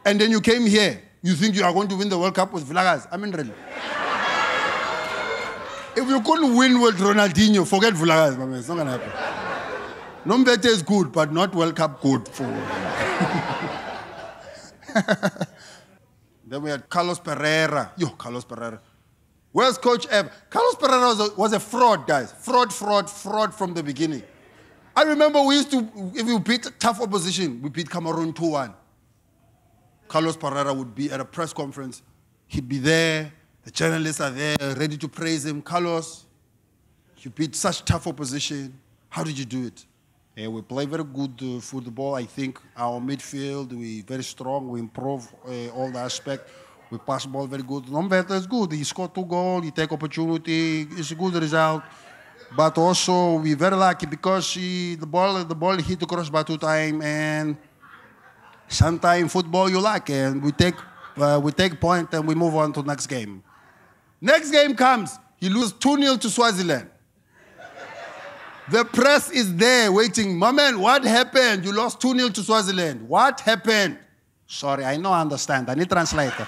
And then you came here. You think you are going to win the World Cup with Vilakazi? I mean, really. If you couldn't win with Ronaldinho, forget Vilakazi, my man. It's not going to happen. Nomvethe is good, but not World Cup good for. then we had Carlos Parreira. Yo, Carlos Parreira. Worst coach ever. Carlos Parreira was a, was a fraud, guys. Fraud, fraud, fraud from the beginning. I remember we used to, if we beat tough opposition, we beat Cameroon 2 1. Carlos Parreira would be at a press conference. He'd be there. The journalists are there, ready to praise him. Carlos, you beat such tough opposition. How did you do it? We play very good uh, football. I think our midfield, we very strong. We improve uh, all the aspect. We pass ball very good. Nomvethe is good. He scored two goals. He take opportunity. It's a good result. But also we very lucky because he, the ball the ball hit the crossbar two time and Sometimes football you like, and we take uh, we take point and we move on to next game. Next game comes, he loses 2 0 to Swaziland. The press is there waiting. My man, what happened? You lost 2 0 to Swaziland. What happened? Sorry, I know, I understand. I need translator.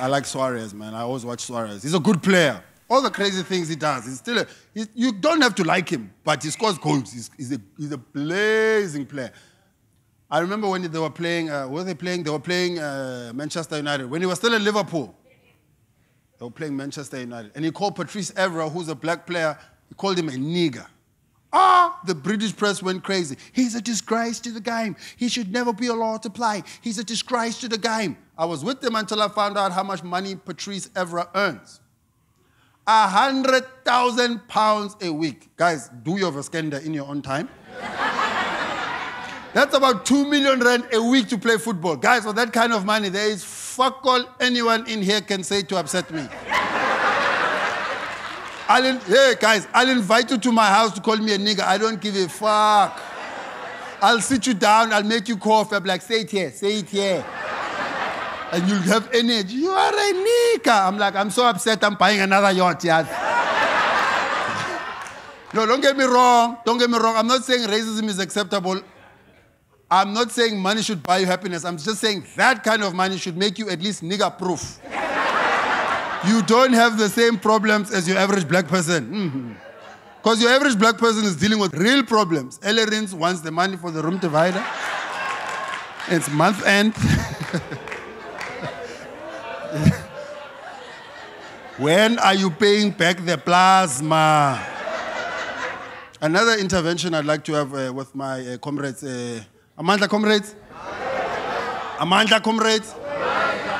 I like Suarez, man. I always watch Suarez. He's a good player. All the crazy things he does, he's still a, you don't have to like him, but he scores goals. He's, he's, a, he's a blazing player. I remember when they were playing, uh, were they playing? They were playing uh, Manchester United. When he was still in Liverpool, they were playing Manchester United. And he called Patrice Evra, who's a black player, he called him a nigger. Ah, the British press went crazy. He's a disgrace to the game. He should never be allowed to play. He's a disgrace to the game. I was with them until I found out how much money Patrice Evra earns. A hundred thousand pounds a week. Guys, do your Wiskunde in your own time. That's about 2 million rand a week to play football. Guys, for that kind of money, there is fuck all anyone in here can say to upset me. I'll, hey, guys, I'll invite you to my house to call me a nigger. I don't give a fuck. I'll sit you down, I'll make you cough. Be like, say it here, say it here. And you'll have energy. You are a nigger. I'm like, I'm so upset, I'm buying another yacht, yes. no, don't get me wrong. Don't get me wrong. I'm not saying racism is acceptable. I'm not saying money should buy you happiness. I'm just saying that kind of money should make you at least nigger proof. you don't have the same problems as your average black person. Because mm-hmm. your average black person is dealing with real problems. Ellerines wants the money for the room divider. It's month end. when are you paying back the plasma? Another intervention I'd like to have uh, with my uh, comrades. Uh, Amandla comrades? Amandla comrades?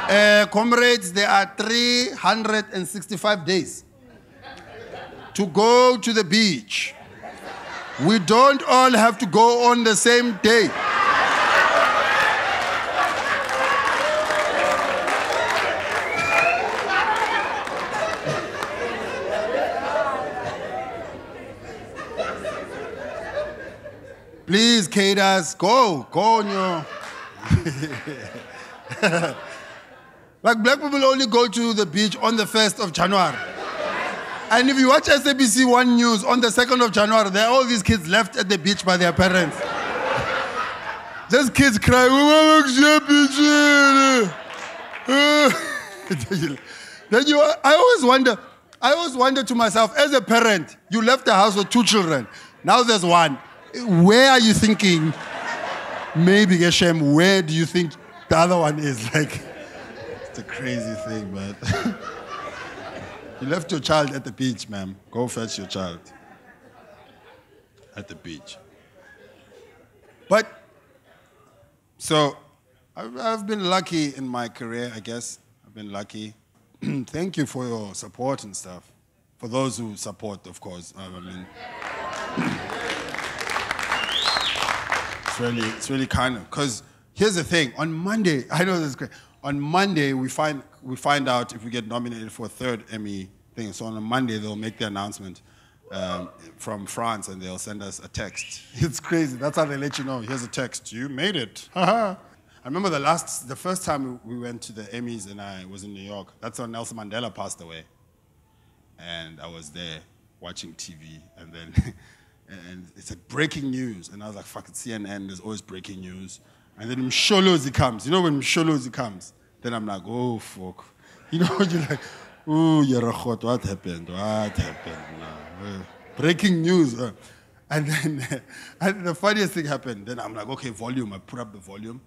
Uh, comrades, there are 365 days to go to the beach We don't all have to go on the same day. Please, Cadus, go, go, no. like black people only go to the beach on the 1st of January. And if you watch SABC One News on the 2nd of January, there are all these kids left at the beach by their parents. Just kids cry, we want then you, I always wonder, I always wonder to myself, as a parent, you left the house with two children. Now there's one. Where are you thinking? Maybe Geshem, where do you think the other one is? Like, it's a crazy thing, man. you left your child at the beach, ma'am. Go fetch your child at the beach. But, so, I've, I've been lucky in my career, I guess. I've been lucky. Thank you for your support and stuff. For those who support, of course. I mean, it's really, it's really kind of because here's the thing. On Monday, I know this is great. On Monday, we find we find out if we get nominated for a third Emmy thing. So on a Monday, they'll make the announcement um, from France and they'll send us a text. It's crazy. That's how they let you know. Here's a text. You made it. I remember the last, the first time we went to the Emmys and I was in New York. That's when Nelson Mandela passed away, and I was there watching TV, and then. And it said breaking news. And I was like, fuck it, CNN, there's always breaking news. And then Msholozi comes. You know when Msholozi comes? Then I'm like, oh, fuck. You know, you're like, oh, Yerachot, what happened? What happened? Uh, breaking news. Uh. And then and the funniest thing happened. Then I'm like, okay, volume. I put up the volume.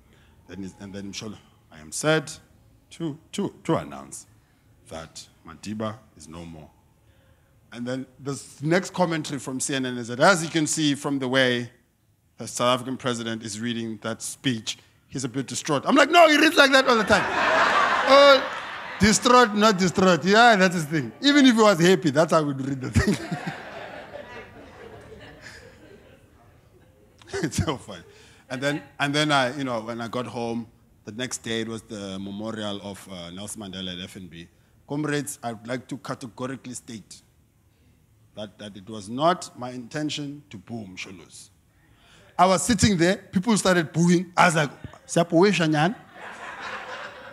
Then and then Msholo, I am sad to, to, to announce that Madiba is no more. And then the next commentary from CNN is that, as you can see from the way the South African president is reading that speech, he's a bit distraught. I'm like, no, he reads like that all the time. oh, distraught, not distraught. Yeah, that's his thing. Even if he was happy, that's how would read the thing. it's so funny. And then, and then I, you know, when I got home, the next day it was the memorial of uh, Nelson Mandela at FNB. Comrades, I'd like to categorically state that, that it was not my intention to boo Msholozi. I was sitting there, people started booing. I was like, Siyapowisha nyani?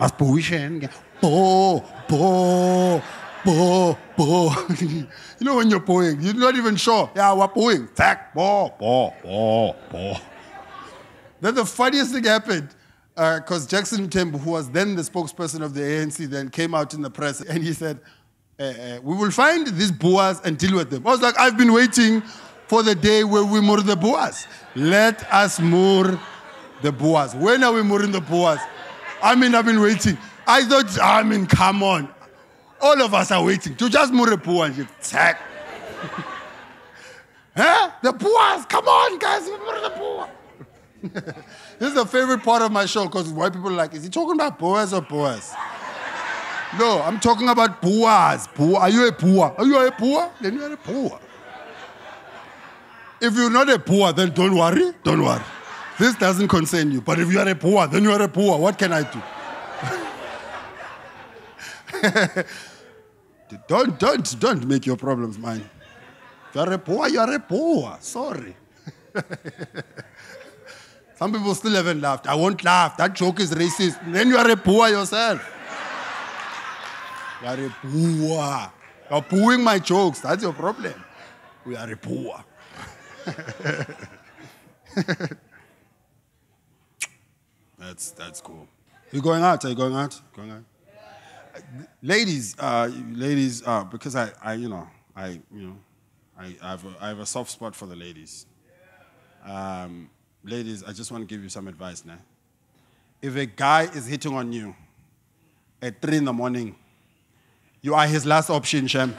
Masipowisha Bo, bo, bo, bo. you know when you're booing, you're not even sure. Yeah, we're booing. Tack, bo, bo, bo, bo. Then the funniest thing happened because uh, Jackson Mthembu, who was then the spokesperson of the ANC, then came out in the press and he said, uh, we will find these Boers and deal with them. I was like, I've been waiting for the day where we moor the Boers. Let us moor the Boers. When are we mooring the Boers? I mean, I've been waiting. I thought, I mean, come on. All of us are waiting to just moor a Boer and you tack. huh? The Boers, come on, guys, we moor the Boer. this is the favorite part of my show because white people are like, is he talking about Boers or Boers? No, I'm talking about Boers. Boer. Are you a Boer? Are you a Boer? Then you are a Boer. If you're not a Boer, then don't worry. Don't worry. This doesn't concern you. But if you are a Boer, then you are a Boer. What can I do? don't, don't, don't make your problems mine. You are a Boer, you are a Boer. Sorry. Some people still haven't laughed. I won't laugh. That joke is racist. Then you are a Boer yourself. You are a poor. You're pooing my jokes. That's your problem. We are a poor. that's, that's cool. You going out? Are you going out? Going out? Ladies, uh, ladies, uh, because I, I, you know, I, you know, I, I, have a, I have a soft spot for the ladies. Um, ladies, I just want to give you some advice now. If a guy is hitting on you at three in the morning, you are his last option, Shem.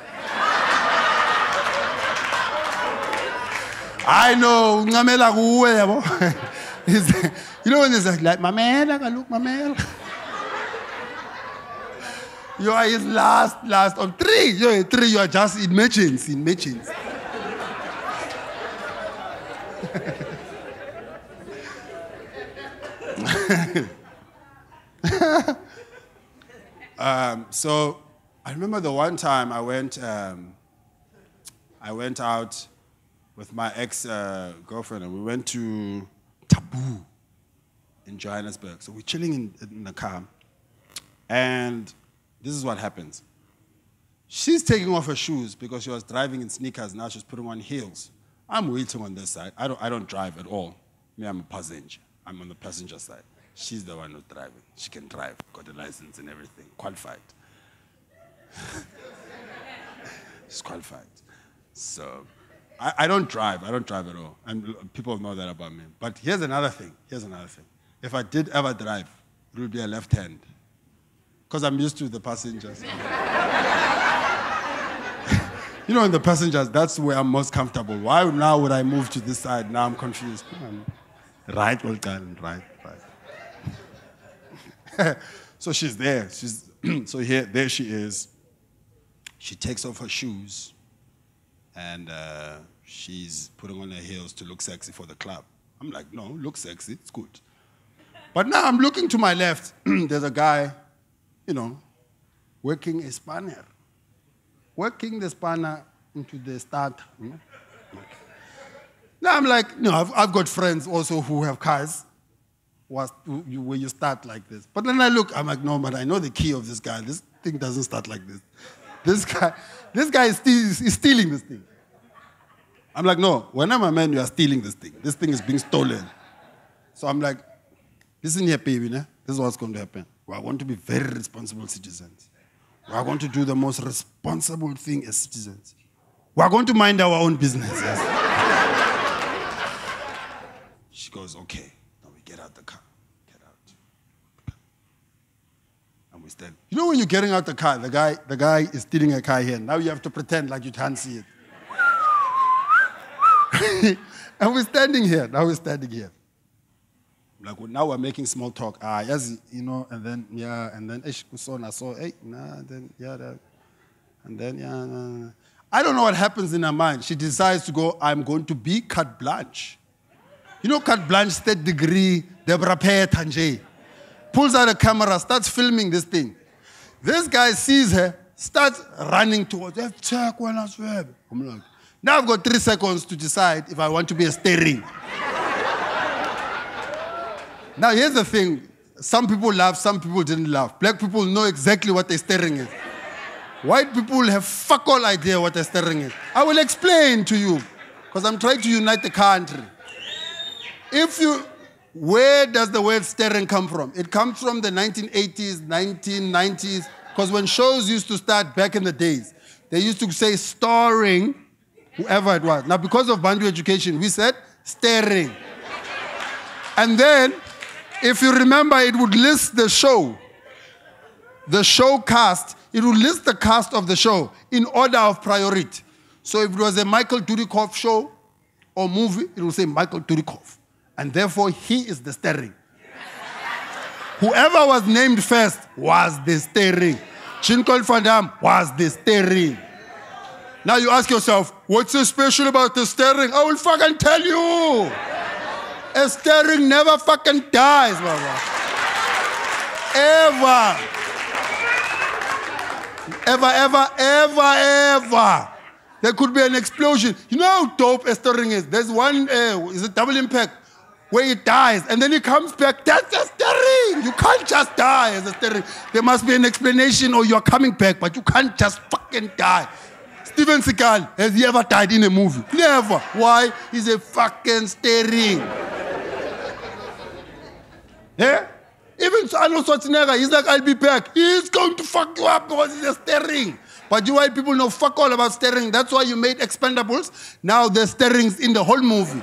I know, ngamela kuwe yabo. You know when there's like, mamela look, mamela. You are his last, last of three. You're three, you are just in emergency, in emergency. um, so I remember the one time I went, um, I went out with my ex uh, girlfriend and we went to Taboo in Johannesburg. So we're chilling in, in the car, and this is what happens. She's taking off her shoes because she was driving in sneakers. Now she's putting on heels. I'm waiting on this side. I don't, I don't drive at all. Me, I'm a passenger. I'm on the passenger side. She's the one who's driving. She can drive, got a license and everything, qualified. She's qualified. So I, I don't drive. I don't drive at all. And people know that about me. But here's another thing. Here's another thing. If I did ever drive, it would be a left hand. Because I'm used to the passengers. you know, in the passengers, that's where I'm most comfortable. Why now would I move to this side? Now I'm confused. Right, well done, right, right. so she's there. She's so here, there she is. She takes off her shoes and uh, she's putting on her heels to look sexy for the club. I'm like, no, look sexy, it's good. But now I'm looking to my left. There's a guy, you know, working a spanner, working the spanner into the start. Now I'm like, no, I've, I've got friends also who have cars where you start like this. But then I look, I'm like, no, but I know the key of this guy. This thing doesn't start like this. This guy, this guy is, is stealing this thing. I'm like, no, when I'm a man, you are stealing this thing. This thing is being stolen. So I'm like, listen here, baby, né? this is what's going to happen. We are going to be very responsible citizens. We are going to do the most responsible thing as citizens. We are going to mind our own business. Yes? she goes, okay. Now we get out the car. Get out. And You know when you're getting out the car, the guy, the guy is stealing a car here. Now you have to pretend like you can't see it. and we're standing here. Now we're standing here. Like now we're making small talk. Ah, yes, you know, and then yeah, and then ish kusona so hey, nah, then yeah, that, and then yeah. Nah, I don't know what happens in her mind. She decides to go. I'm going to be carte blanche. You know, carte blanche, third degree, Deborah Pear Tanje. Pulls out a camera, starts filming this thing. This guy sees her, starts running towards her. Check when I swear. I'm like, now I've got three seconds to decide if I want to be a steering. now, here's the thing some people laugh, some people didn't laugh. Black people know exactly what they're staring at. White people have fuck all idea what they're staring at. I will explain to you because I'm trying to unite the country. If you, where does the word staring come from? It comes from the 1980s, 1990s, because when shows used to start back in the days, they used to say starring whoever it was. Now, because of Bantu education, we said staring. And then, if you remember, it would list the show, the show cast, it would list the cast of the show in order of priority. So if it was a Michael Dudikoff show or movie, it would say Michael Dudikoff. And therefore, he is the steering. Whoever was named first was the steering. Van Damme was the steering. Now you ask yourself, what's so special about the steering? I will fucking tell you. A steering never fucking dies, Baba. Ever. Ever, ever, ever, ever. There could be an explosion. You know how dope a steering is? There's one, uh, is a double impact where he dies and then he comes back. That's a steering. You can't just die as a steering. There must be an explanation or you're coming back, but you can't just fucking die. Steven Seagal, has he ever died in a movie? Never. Why? He's a fucking steering. yeah? Even Arnold Schwarzenegger, he's like, I'll be back. He's going to fuck you up because he's a steering. But you white people know fuck all about steering. That's why you made expendables. Now there's steerings in the whole movie.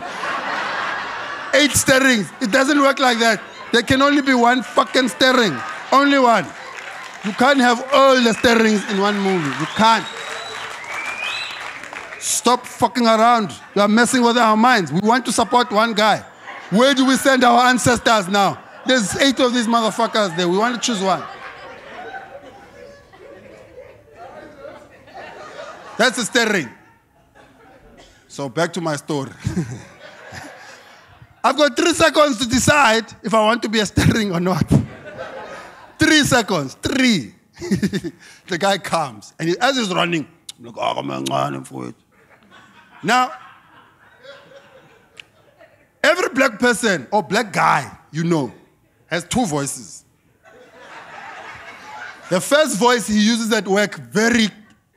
Eight stirrings. It doesn't work like that. There can only be one fucking stirring. Only one. You can't have all the stirrings in one movie. You can't. Stop fucking around. You are messing with our minds. We want to support one guy. Where do we send our ancestors now? There's eight of these motherfuckers there. We want to choose one. That's a stirring. So back to my story. I've got three seconds to decide if I want to be a steering or not. three seconds, three. the guy comes, and he, as he's running, I'm like, oh, for it. Now, every black person or black guy you know has two voices. The first voice he uses at work very,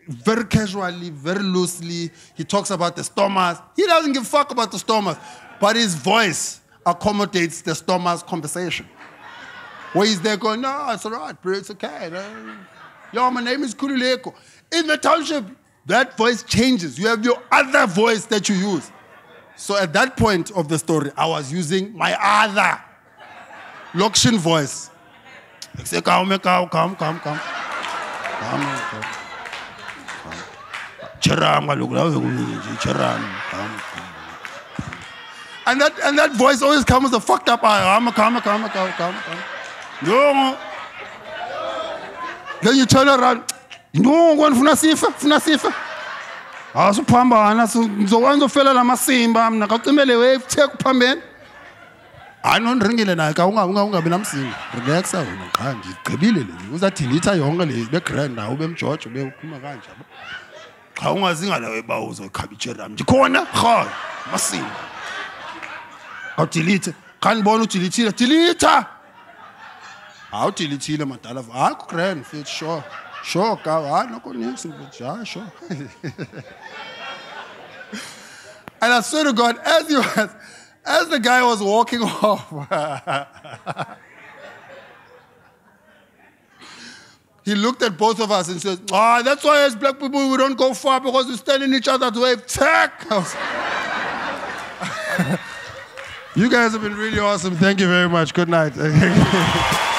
very casually, very loosely. He talks about the stormers. He doesn't give a fuck about the stormers, but his voice accommodates the stormers conversation. Where he's there going, no, it's all right, bro, it's okay. Yo, my name is Kululeko. In the township, that voice changes. You have your other voice that you use. So at that point of the story, I was using my other Lokshin voice. I say, come, come, come, come, come. Come, come. And that, and that voice always comes with a fucked up. Come, come, karma, karma, karma, karma. No. Then you turn around. No, ngifuna sifa, funa sifa. Awusuphambana ngizokwenza la masimba, mina kacimele wave take phambeni. hayi nondiringile naye ka ungabi namsindo relaxa wena qha ndigqibile le uzadelitha yonke le begrand nawe ubemjojo beuphuma kanje qha ungazingala weba uzokhaba ijeram ndikhona rha masimba awudelithe qha ndibona udilithile dilitha awudilithile madala hayi kugrand fit sure sure ka hayi noko nix hayi sure and I swear to God, as you was, as the guy was walking off, he looked at both of us and said, Ah, oh, that's why as black people we don't go far because we stand in each other's way. Tech. you guys have been really awesome. Thank you very much. Good night.